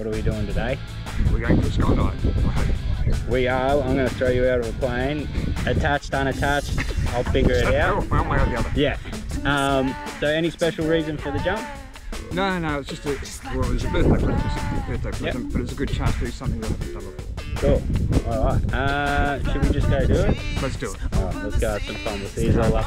What are we doing today? We're going for a skydive. We are. I'm going to throw you out of a plane. Attached, unattached. I'll figure it out. One way or the other. Yeah. Um, so any special reason for the jump? No, no, it's just a, well, it was a birthday present, it's a birthday present, but it's a good chance to do something that I haven't done before. Cool. All right. Uh, should we just go do it? Let's do it. All right, let's go have some fun. We'll see you all up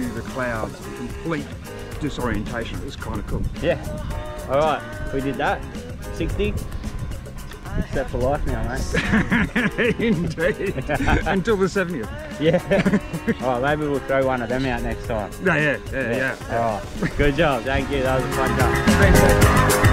The clouds, complete disorientation. It was kind of cool. Yeah. All right, we did that. 60. Set for life now, mate. Indeed. Until the 70th. Yeah. All right, maybe we'll throw one of them out next time. Yeah, yeah, yeah, yeah. All right. Good job. Thank you. That was a fun job.